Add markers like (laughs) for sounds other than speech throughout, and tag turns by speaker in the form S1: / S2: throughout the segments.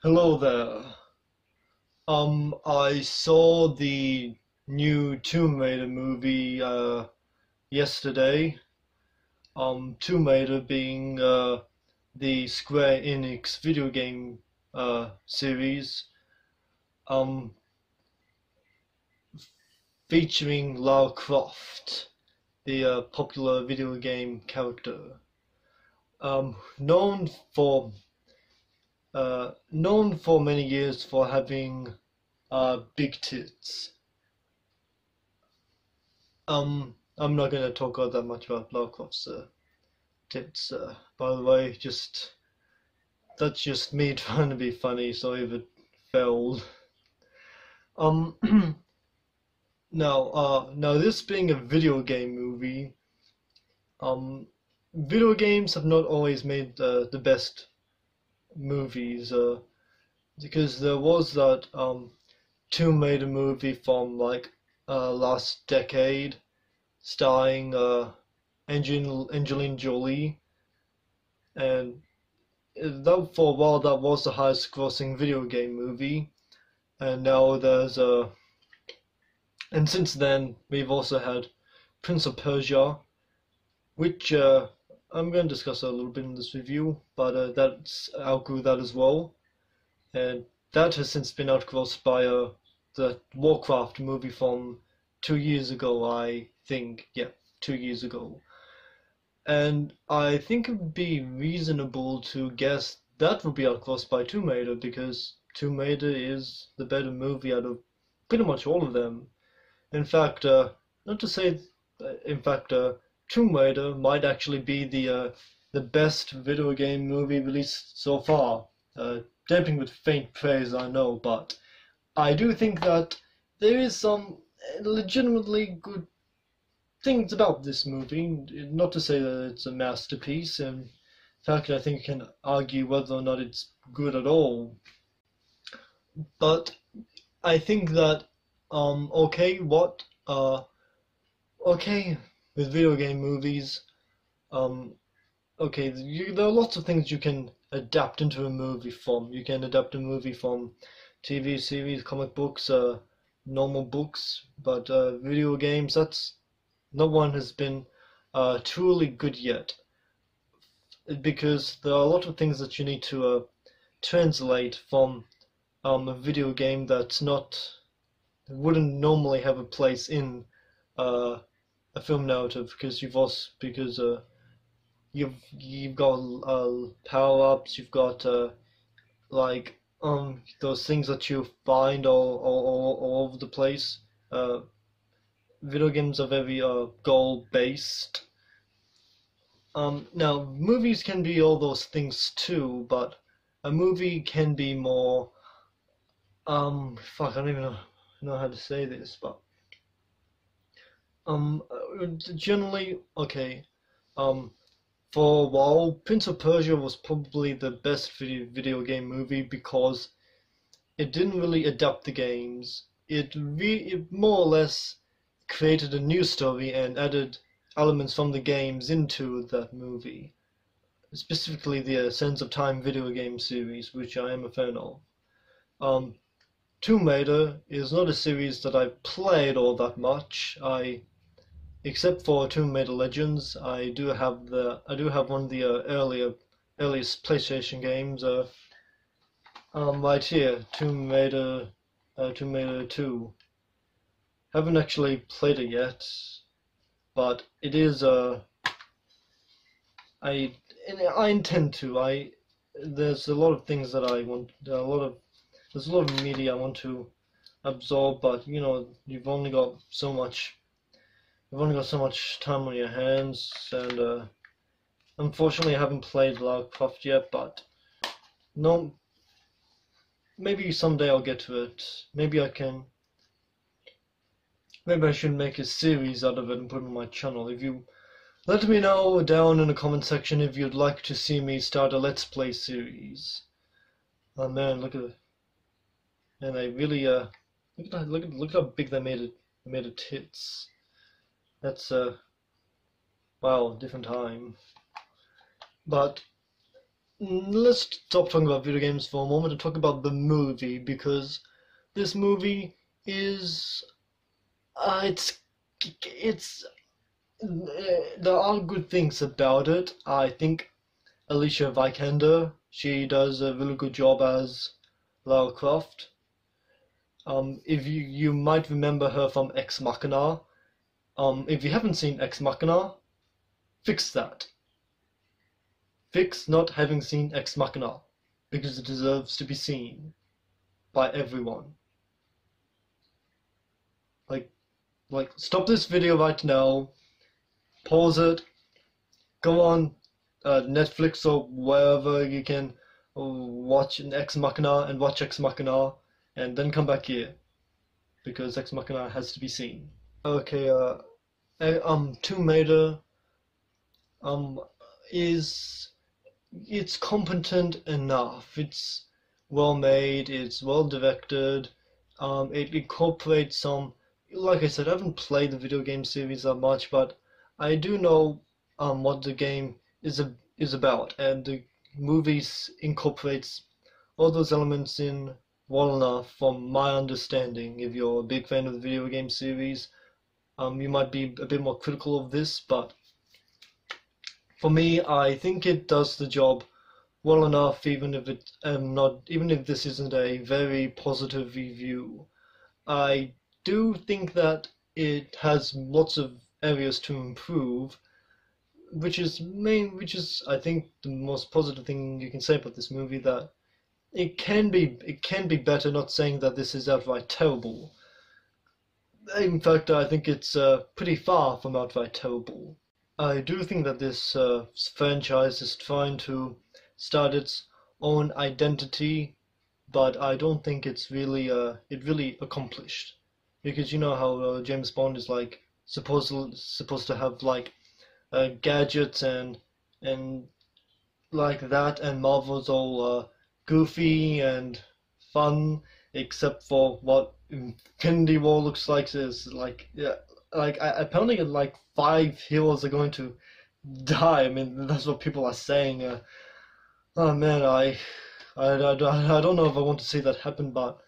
S1: Hello there. Um, I saw the new Tomb Raider movie uh, yesterday. Um, Tomb Raider being uh, the Square Enix video game uh, series, um, featuring Lara Croft, the uh, popular video game character, um, known for uh, known for many years for having uh, big tits. Um, I'm not gonna talk all that much about Lara Croft's uh, tits. Uh, by the way, just that's just me (laughs) trying to be funny. So if it failed. Um, (clears throat) now, uh, now this being a video game movie, um, video games have not always made uh, the best movies uh, because there was that um, Tomb Raider movie from like uh, last decade starring uh, Angel- Angelina Jolie. And that for a while that was the highest grossing video game movie. And now there's a and since then we've also had Prince of Persia which uh, I'm going to discuss a little bit in this review, but uh, that's outgrew that as well, and that has since been outgrossed by uh, the Warcraft movie from two years ago, I think. Yeah, two years ago. And I think it would be reasonable to guess that would be outgrossed by Tomb Raider because Tomb Raider is the better movie out of pretty much all of them. In fact, uh, not to say, in fact, uh, Tomb Raider might actually be the uh, the best video game movie released so far. Uh, damping with faint praise, I know, but I do think that there is some legitimately good things about this movie. Not to say that it's a masterpiece. In fact, I think you can argue whether or not it's good at all. But I think that um okay, what uh okay, with video game movies, um, okay, you, there are lots of things you can adapt into a movie from. You can adapt a movie from TV series, comic books, uh, normal books, but uh, video games, that's no one has been uh, truly good yet. Because there are a lot of things that you need to uh, translate from um, a video game that's not wouldn't normally have a place in uh, a film narrative because you've also because uh, you've you've got uh, power ups, you've got uh, like um those things that you find all all, all, all over the place. Uh, video games are very uh, goal based. Um, now movies can be all those things too, but a movie can be more. Um, fuck, I don't even know, know how to say this, but um, uh, generally, okay. Um, for a while, Prince of Persia was probably the best video, video game movie because it didn't really adapt the games. It, re- it more or less created a new story and added elements from the games into that movie. Specifically, the uh, Sands of Time video game series, which I am a fan of. Um, Tomb Raider is not a series that I've played all that much. I except for Tomb Raider Legends, I do have the I do have one of the uh, earlier earliest PlayStation games. Uh, um, right here, Tomb Raider, uh, Tomb Raider Two. Haven't actually played it yet, but it is uh, I I intend to. I there's a lot of things that I want. A lot of there's a lot of media I want to absorb, but you know you've only got so much You've only got so much time on your hands, and uh, unfortunately, I haven't played Lara Croft yet. But no, maybe someday I'll get to it. Maybe I can. Maybe I should make a series out of it and put it on my channel. If you let me know down in the comment section if you'd like to see me start a Let's Play series. Oh man, look at it. And they really uh look at look at look how big they made it made it tits. That's a uh, well different time. But mm, let's stop talking about video games for a moment and talk about the movie because this movie is uh, it's it's there are good things about it. I think Alicia Vikander she does a really good job as Lara Croft. Um, if you you might remember her from Ex Machina. Um, if you haven't seen Ex Machina, fix that. Fix not having seen Ex Machina because it deserves to be seen by everyone. Like, like stop this video right now, pause it, go on uh, Netflix or wherever you can watch an Ex Machina and watch Ex Machina and then come back here because Ex Machina has to be seen. Okay, uh, eh, um, Tomb Raider, um, is it's competent enough. It's well made. It's well directed. Um, it incorporates some. Like I said, I haven't played the video game series that much, but I do know um what the game is a, is about, and the movies incorporates all those elements in well enough from my understanding. If you're a big fan of the video game series, um, you might be a bit more critical of this, but for me, I think it does the job well enough, even if it um, not even if this isn't a very positive review. I do think that it has lots of areas to improve, which is main, which is I think the most positive thing you can say about this movie that it can be it can be better. Not saying that this is outright terrible. In fact, I think it's uh, pretty far from outright terrible. I do think that this uh, franchise is trying to start its own identity, but I don't think it's really uh, it really accomplished because you know how uh, James Bond is like supposed supposed to have like uh, gadgets and and like that, and Marvel's all uh, goofy and fun, except for what Infinity War looks like is like yeah, like I, apparently like five heroes are going to die. I mean that's what people are saying. Uh, oh man, I, I, I, I don't know if I want to see that happen, but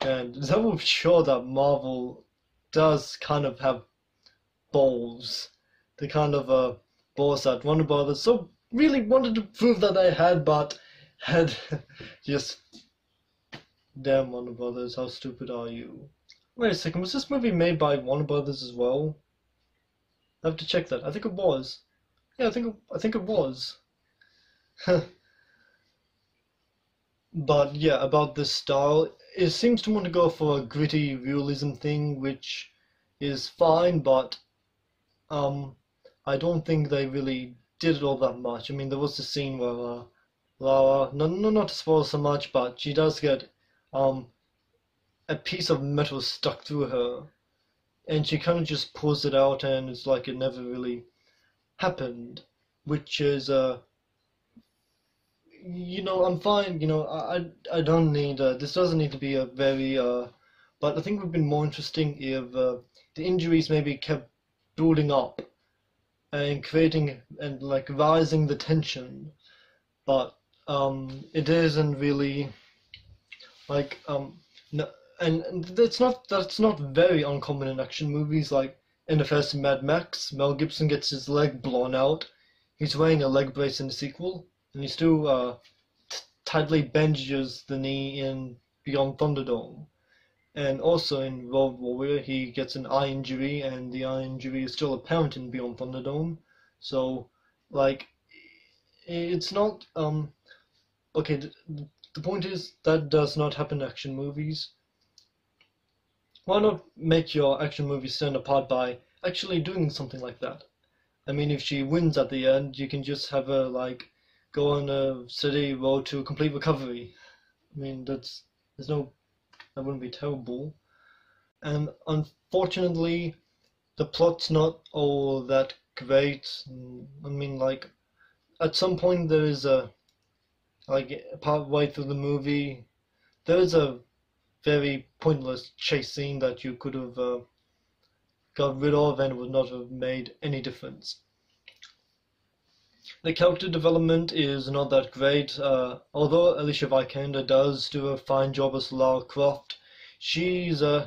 S1: and that will show that Marvel does kind of have balls the kind of uh, balls that Warner Brothers so really wanted to prove that they had, but had (laughs) just damn Warner Brothers, how stupid are you? Wait a second, was this movie made by Warner Brothers as well? I have to check that. I think it was. Yeah, I think it, I think it was. (laughs) but yeah, about this style, it seems to want to go for a gritty realism thing, which is fine, but um, I don't think they really did it all that much. I mean, there was the scene where uh, Lara, no, no, not to spoil so much, but she does get um, a piece of metal stuck through her, and she kind of just pulls it out, and it's like it never really happened, which is uh, you know, I'm fine. You know, I I don't need uh, this doesn't need to be a very uh, but I think it would be more interesting if uh, the injuries maybe kept building up and creating and like rising the tension, but um, it isn't really like um, no, and, that's not that's not very uncommon in action movies. Like in the first Mad Max, Mel Gibson gets his leg blown out. He's wearing a leg brace in the sequel, and he still uh, t- tightly bandages the knee in Beyond Thunderdome. And also in Road Warrior, he gets an eye injury, and the eye injury is still apparent in Beyond Thunderdome. So, like, it's not um. Okay, the, point is that does not happen in action movies. Why not make your action movie stand apart by actually doing something like that? I mean, if she wins at the end, you can just have her like go on a steady road to complete recovery. I mean, that's there's no that wouldn't be terrible. And unfortunately, the plot's not all that great. I mean, like, at some point there is a, like, part way through the movie, there is a very pointless chase scene that you could have uh, got rid of and would not have made any difference. the character development is not that great. Uh, although Alicia Vikander does do a fine job as Lara Croft, she's uh,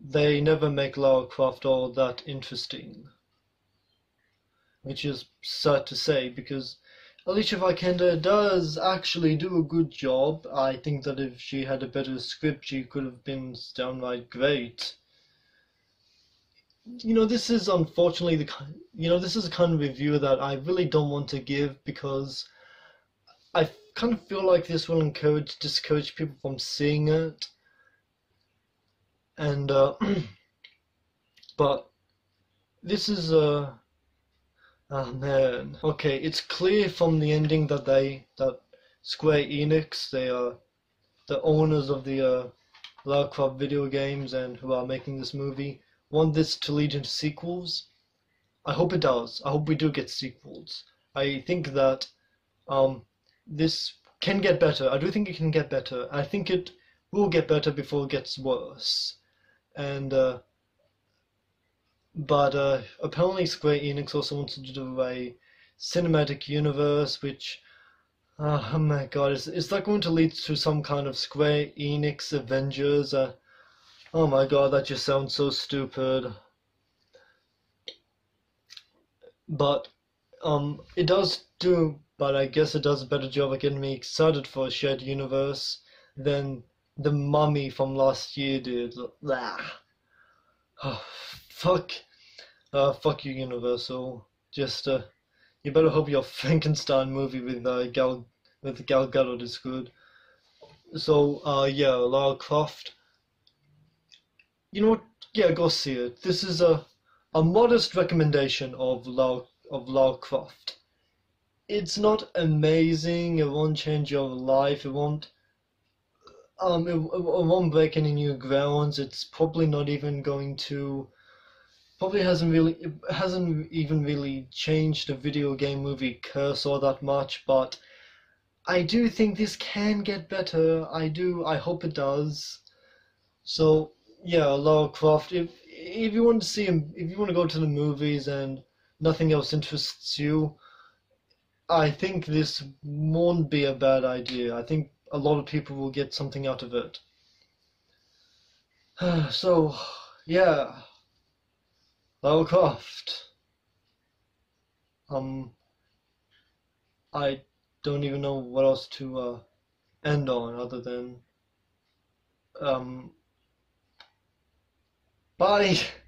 S1: they never make Lara Croft all that interesting. Which is sad to say because Alicia Vikander does actually do a good job. I think that if she had a better script, she could have been downright great. You know, this is unfortunately the kind. You know, this is a kind of review that I really don't want to give because I kind of feel like this will encourage discourage people from seeing it and uh, (clears throat) but this is a oh man. Okay it's clear from the ending that they that Square Enix they are the owners of the uh, Lara Croft video games and who are making this movie want this to lead into sequels? I hope it does. I hope we do get sequels. I think that um, this can get better. I do think it can get better. I think it will get better before it gets worse. And uh, but uh, apparently Square Enix also wants to do a cinematic universe, which uh, oh my god, is is that going to lead to some kind of Square Enix Avengers? Uh, oh my god, that just sounds so stupid. But um, it does do, but I guess it does a better job of getting me excited for a shared universe than the mummy from last year did. (sighs) Oh, fuck. Uh, fuck you, Universal. Just, uh, you better hope your (laughs) Frankenstein movie with, uh, Gal, with Gal Gadot is good. So, uh, yeah, Lara Croft. You know what? Yeah, go see it. This is a, a modest recommendation of Lara, of Lara Croft. It's not amazing, it won't change your life, it won't um, it, it won't break any new grounds. It's probably not even going to. Probably hasn't really hasn't even really changed the video game movie curse all that much, but I do think this can get better. I do. I hope it does. So yeah, Lara Croft. If if you want to see him, if you want to go to the movies and nothing else interests you, I think this won't be a bad idea. I think a lot of people will get something out of it. (sighs) so, yeah, Lara Croft. Um, I don't even know what else to uh, end on other than um, bye. (laughs)